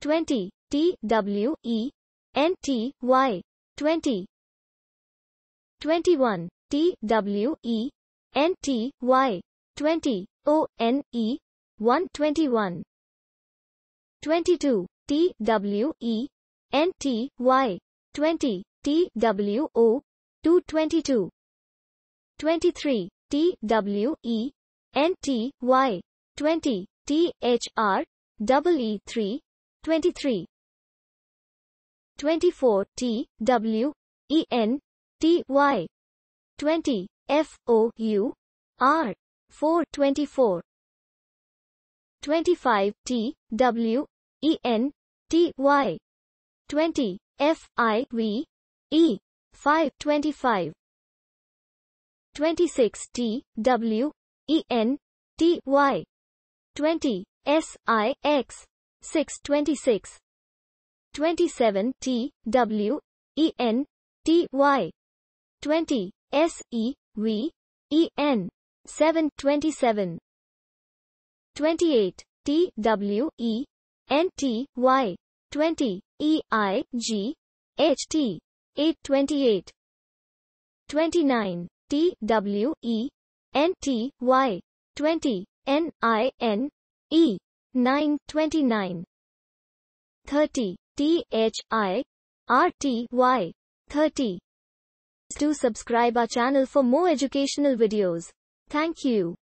20 T. W. E. N. T. Y. 20 21 T. W. E. N. T. Y. 20 O. N. E. 121 22 T. W. E. N. T. Y. 20 T. W. O. 222 23 T. W. E. N. T. Y. 20 T. H. R. Double E 3 23 24 T W E N T Y. 20 F O U R. 4 24 25 T W E N T Y. 20 F I V E. 5 25 26 T W E N T Y. 20 S I X 6 26 27 T W E N T Y. 20 S E V E N 7 27 28 T W E N T Y. 20 E I G H T 8 28 29 T W E N T Y. 20 N I N E 9 29 30 T H I R T Y 30 Do subscribe our channel for more educational videos. Thank you.